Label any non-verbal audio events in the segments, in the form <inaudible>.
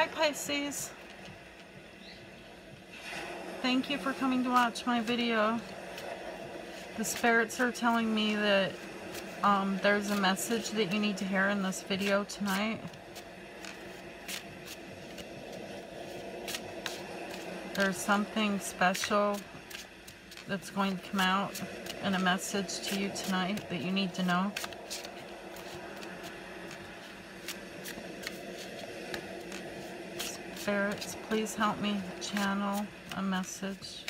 Hi Pisces. Thank you for coming to watch my video. The spirits are telling me that um, there's a message that you need to hear in this video tonight. There's something special that's going to come out in a message to you tonight that you need to know. Spirits, please help me channel a message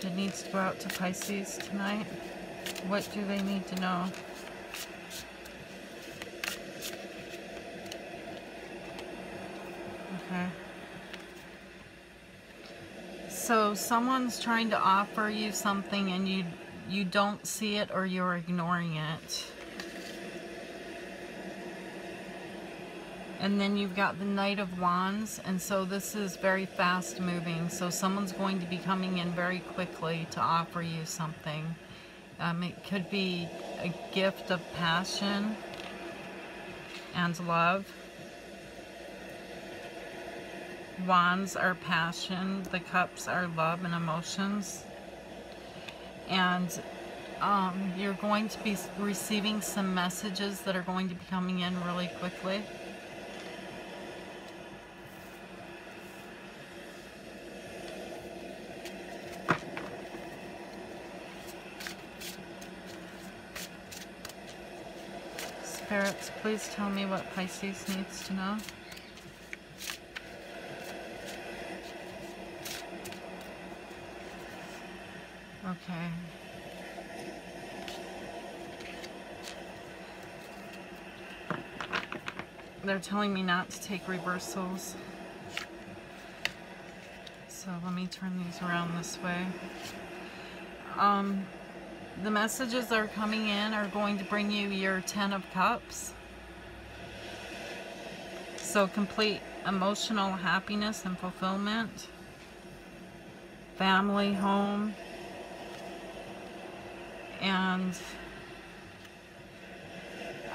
that needs to go out to Pisces tonight. What do they need to know? Okay. So someone's trying to offer you something and you you don't see it or you're ignoring it. And then you've got the Knight of Wands, and so this is very fast moving. So someone's going to be coming in very quickly to offer you something. Um, it could be a gift of passion and love. Wands are passion, the cups are love and emotions. And um, you're going to be receiving some messages that are going to be coming in really quickly. Spirits, please tell me what Pisces needs to know. Okay. They're telling me not to take reversals. So let me turn these around this way. Um, the messages that are coming in are going to bring you your Ten of Cups. So complete emotional happiness and fulfillment. Family, home. And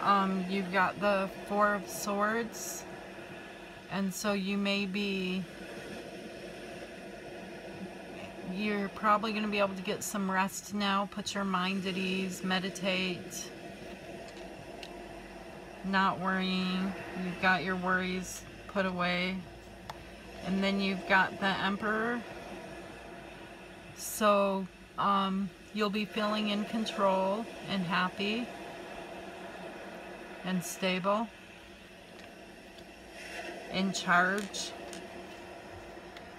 um, you've got the Four of Swords. And so you may be you're probably going to be able to get some rest now. Put your mind at ease, meditate, not worrying. You've got your worries put away. And then you've got the Emperor. So um, you'll be feeling in control and happy and stable, in charge.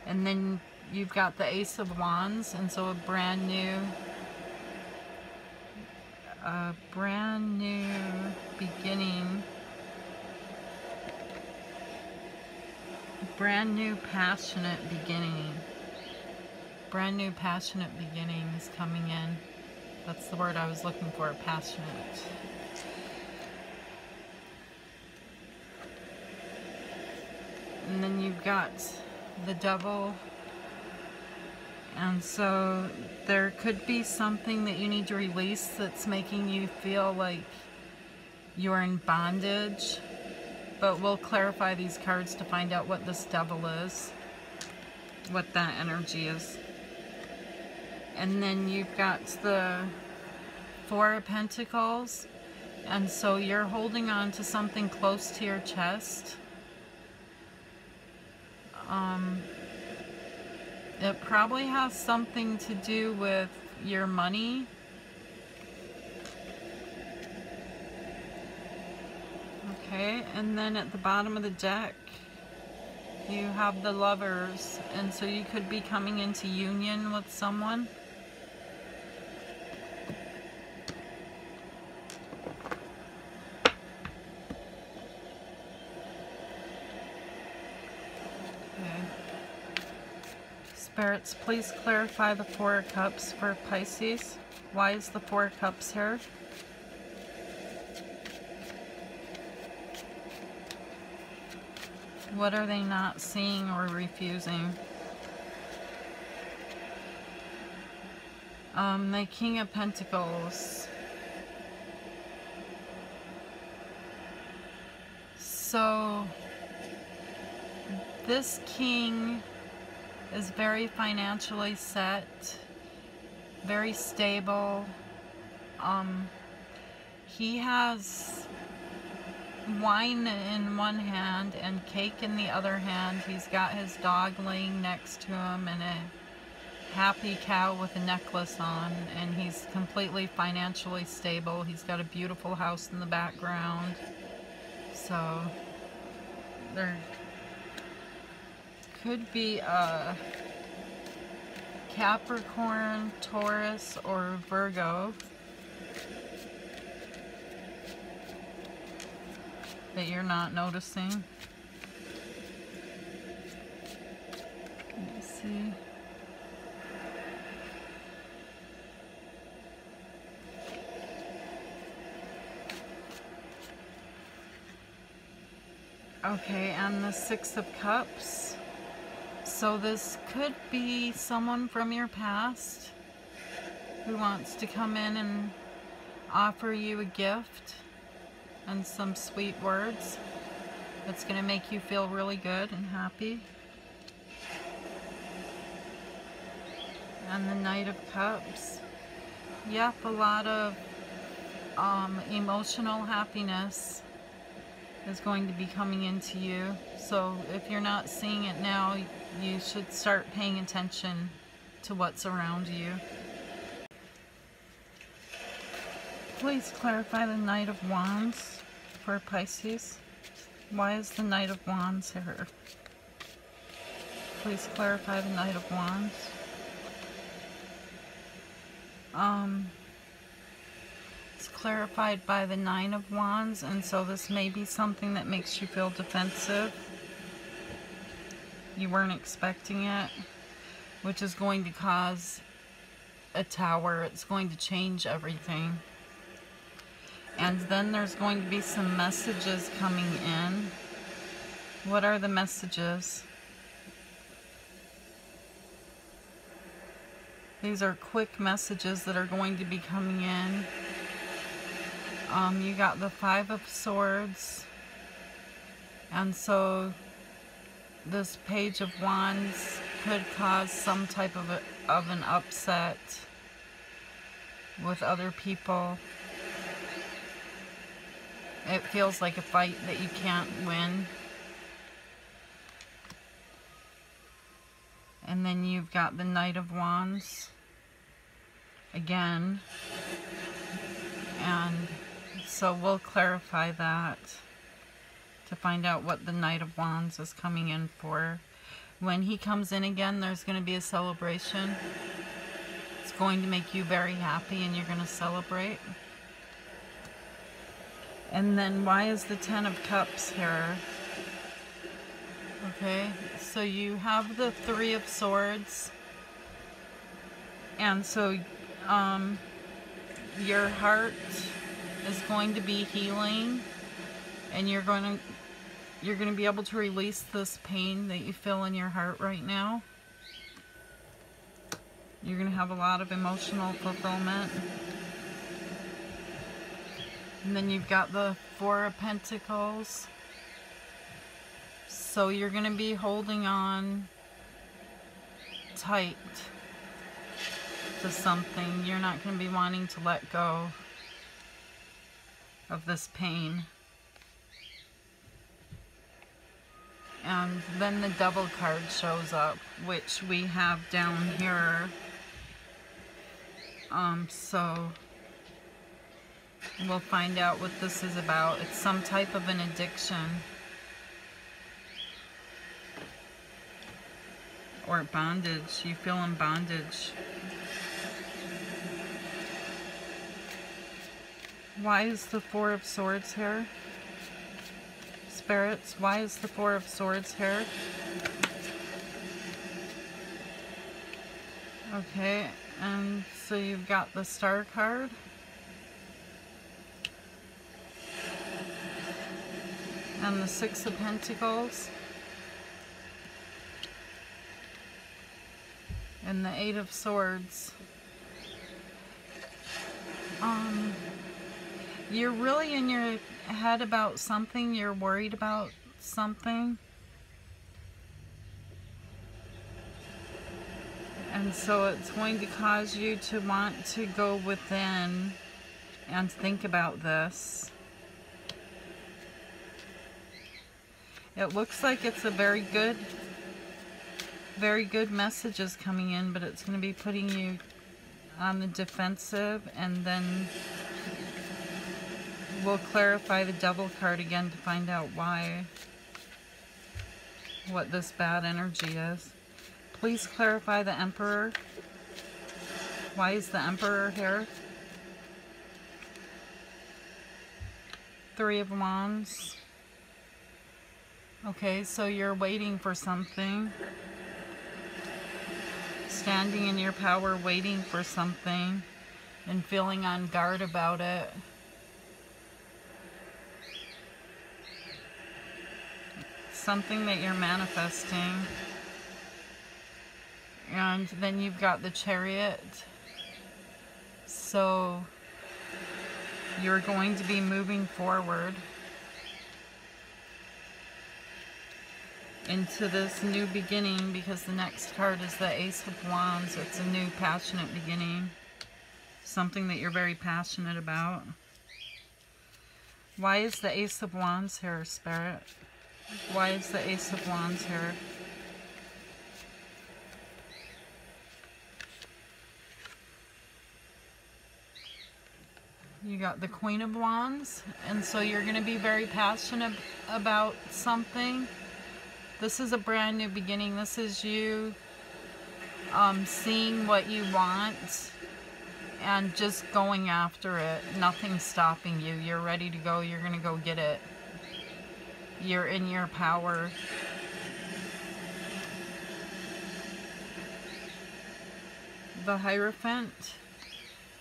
And then you've got the Ace of Wands, and so a brand new, a brand new beginning, brand new passionate beginning, brand new passionate beginning is coming in. That's the word I was looking for, passionate. And then you've got the devil and so there could be something that you need to release that's making you feel like you're in bondage. But we'll clarify these cards to find out what this devil is. What that energy is. And then you've got the Four of Pentacles. And so you're holding on to something close to your chest. Um, it probably has something to do with your money. Okay, and then at the bottom of the deck, you have the lovers. And so you could be coming into union with someone. Spirits, please clarify the Four Cups for Pisces. Why is the Four Cups here? What are they not seeing or refusing? Um, the King of Pentacles. So, this king is very financially set, very stable. Um, he has wine in one hand and cake in the other hand. He's got his dog laying next to him and a happy cow with a necklace on and he's completely financially stable. He's got a beautiful house in the background. So there could be a Capricorn, Taurus, or Virgo that you're not noticing. Let me see. Okay, and the Six of Cups. So this could be someone from your past who wants to come in and offer you a gift and some sweet words that's going to make you feel really good and happy. And the Knight of Cups. Yep, a lot of um, emotional happiness is going to be coming into you. So if you're not seeing it now, you should start paying attention to what's around you. Please clarify the Knight of Wands for Pisces. Why is the Knight of Wands here? Please clarify the Knight of Wands. Um, it's clarified by the Nine of Wands, and so this may be something that makes you feel defensive. You weren't expecting it, which is going to cause a tower. It's going to change everything. And then there's going to be some messages coming in. What are the messages? These are quick messages that are going to be coming in. Um, you got the Five of Swords. And so this Page of Wands could cause some type of, a, of an upset with other people. It feels like a fight that you can't win. And then you've got the Knight of Wands again. And so we'll clarify that to find out what the Knight of Wands is coming in for. When he comes in again, there's going to be a celebration. It's going to make you very happy and you're going to celebrate. And then why is the Ten of Cups here? Okay, so you have the Three of Swords. And so um, your heart is going to be healing and you're going to you're going to be able to release this pain that you feel in your heart right now. You're going to have a lot of emotional fulfillment. And then you've got the Four of Pentacles. So you're going to be holding on tight to something. You're not going to be wanting to let go of this pain. And then the devil card shows up, which we have down here. Um, so we'll find out what this is about. It's some type of an addiction. Or bondage. You feel in bondage. Why is the Four of Swords here? Spirits, why is the Four of Swords here? Okay, and so you've got the Star card. and the Six of Pentacles and the Eight of Swords. Um, you're really in your head about something, you're worried about something. And so it's going to cause you to want to go within and think about this. It looks like it's a very good, very good messages coming in, but it's going to be putting you on the defensive and then we'll clarify the devil card again to find out why, what this bad energy is. Please clarify the emperor. Why is the emperor here? Three of Wands. Okay, so you're waiting for something. Standing in your power, waiting for something and feeling on guard about it. Something that you're manifesting. And then you've got the chariot. So you're going to be moving forward. Into this new beginning because the next card is the Ace of Wands. It's a new passionate beginning. Something that you're very passionate about. Why is the Ace of Wands here, Spirit? Why is the Ace of Wands here? You got the Queen of Wands, and so you're going to be very passionate about something this is a brand new beginning. This is you um, seeing what you want and just going after it. Nothing's stopping you. You're ready to go. You're going to go get it. You're in your power. The Hierophant.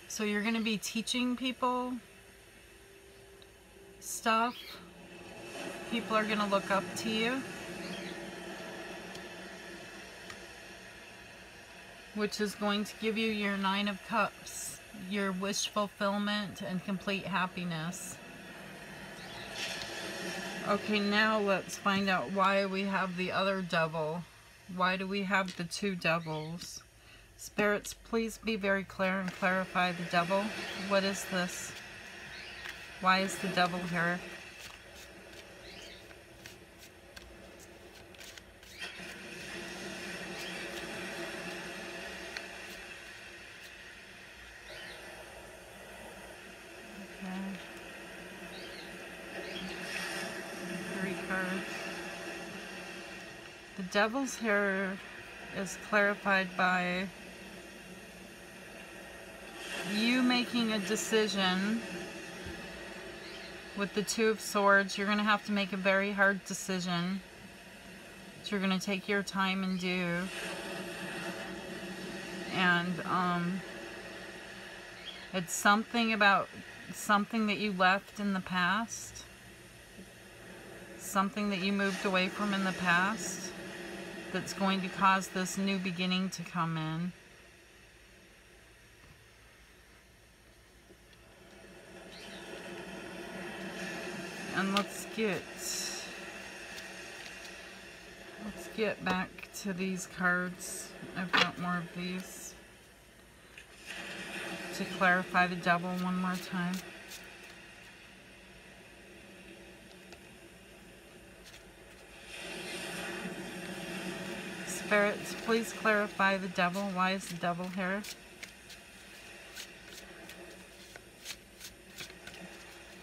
So you're going to be teaching people stuff. People are going to look up to you. Which is going to give you your Nine of Cups, your wish fulfillment and complete happiness. Okay, now let's find out why we have the other devil. Why do we have the two devils? Spirits, please be very clear and clarify the devil. What is this? Why is the devil here? Devil's hair is clarified by you making a decision with the Two of Swords. You're going to have to make a very hard decision that you're going to take your time and do. And um, it's something about something that you left in the past. Something that you moved away from in the past that's going to cause this new beginning to come in. And let's get let's get back to these cards. I've got more of these to clarify the devil one more time. Please clarify the devil. Why is the devil here?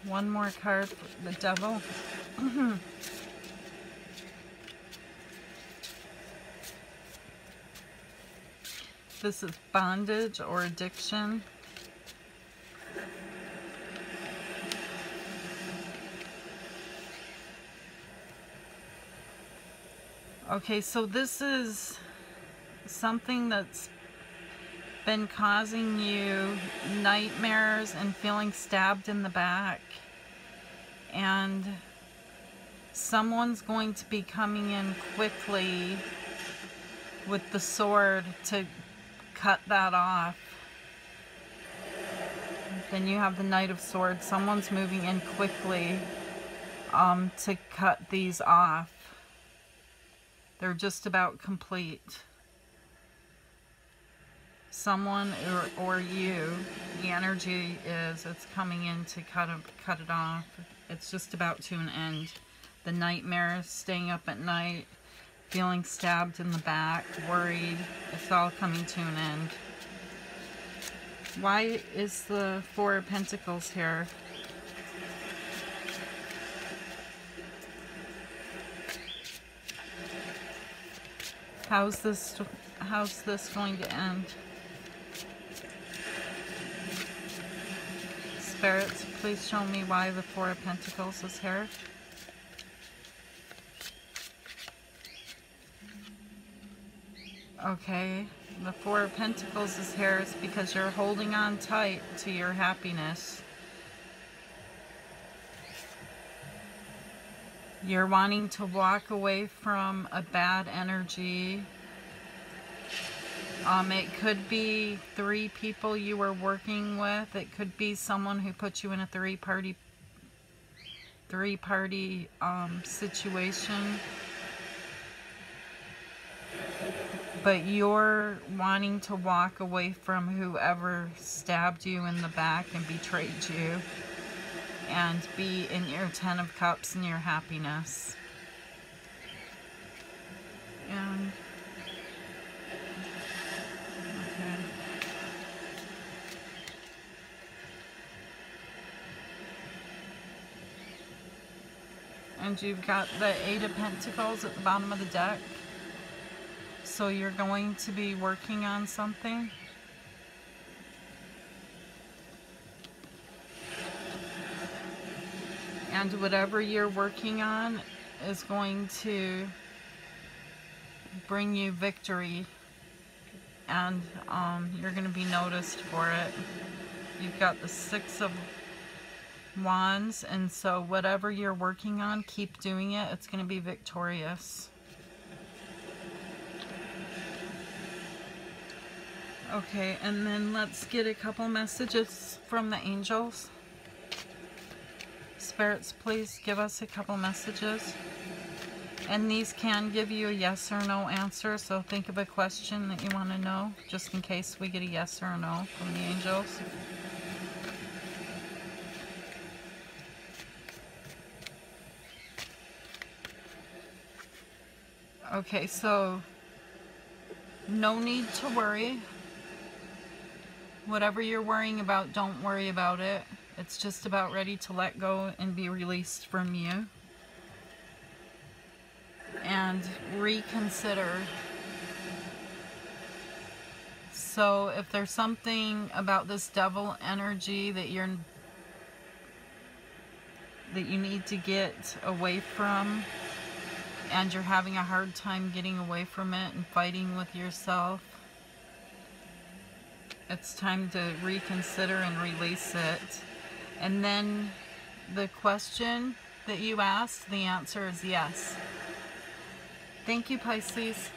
One more card the devil. <clears throat> this is bondage or addiction. Okay, so this is something that's been causing you nightmares and feeling stabbed in the back. And someone's going to be coming in quickly with the sword to cut that off. Then you have the Knight of Swords. Someone's moving in quickly um, to cut these off. They're just about complete. someone or, or you, the energy is it's coming in to cut, it- cut it off. It's just about to an end. The nightmares, staying up at night, feeling stabbed in the back, worried, it's all coming to an end. Why is the Four of Pentacles here? How's this how's this going to end? Spirits, please show me why the Four of Pentacles is here. Okay, the Four of Pentacles is here is because you're holding on tight to your happiness. You're wanting to walk away from a bad energy. Um, it could be three people you were working with. It could be someone who put you in a three-party three-party um, situation. But you're wanting to walk away from whoever stabbed you in the back and betrayed you and be in your Ten of Cups and your happiness. And okay. And you've got the Eight of Pentacles at the bottom of the deck. So you're going to be working on something. And whatever you're working on is going to bring you victory and um, you're going to be noticed for it. You've got the Six of Wands and so whatever you're working on, keep doing it. It's going to be victorious. Okay, and then let's get a couple messages from the angels. Spirits, please give us a couple messages. And these can give you a yes or no answer, so think of a question that you want to know, just in case we get a yes or a no from the angels. Okay, so no need to worry. Whatever you're worrying about, don't worry about it. It's just about ready to let go and be released from you. And reconsider. So if there's something about this devil energy that you're that you need to get away from and you're having a hard time getting away from it and fighting with yourself, it's time to reconsider and release it. And then the question that you asked, the answer is yes. Thank you, Pisces.